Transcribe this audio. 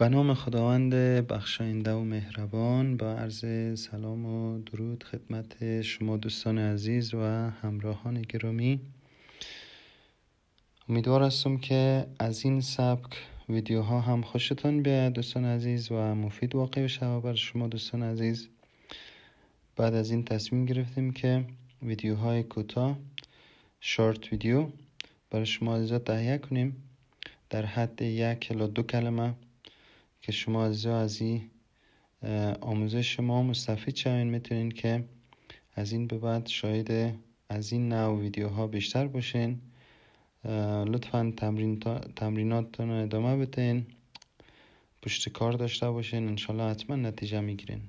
به نام خداوند بخشاینده و مهربان با عرض سلام و درود خدمت شما دوستان عزیز و همراهان گرامی. امیدوار هستم که از این سبک ویدیوها هم خوشتان بیاید دوستان عزیز و مفید واقع بشه بر شما دوستان عزیز. بعد از این تصمیم گرفتیم که ویدیوهای کوتاه شورت ویدیو برای شما عزیزا تهیه کنیم. در حد یک الی دو کلمه که شما از این آموزش شما مستفید شوین می‌تونین که از این به بعد شاید از این نوع ویدیوها بیشتر باشین. لطفا تمرین تمریناتتون ادامه بتین پشت کار داشته باشین. انشالله حتما نتیجه می‌گیرین.